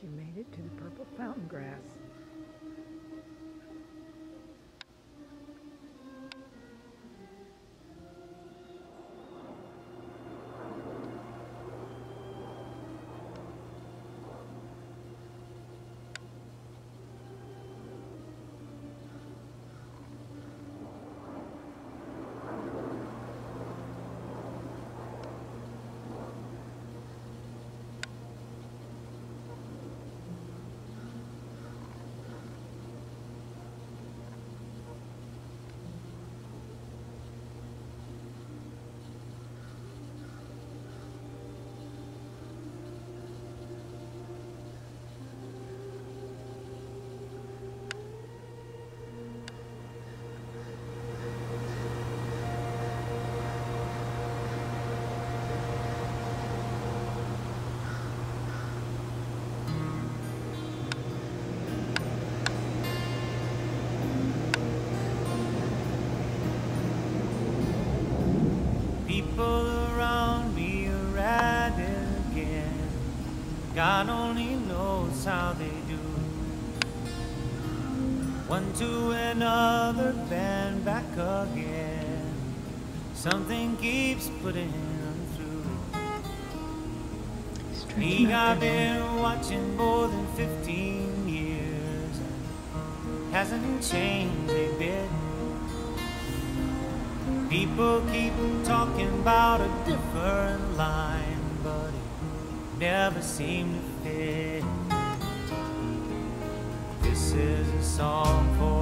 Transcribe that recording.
She made it to the purple fountain grass. People around me are at it again. God only knows how they do. One to another, then back again. Something keeps putting them through. Me, I've been watching more than 15 years. Hasn't changed a bit. People keep talking about a different line, but it never seemed to fit. This is a song for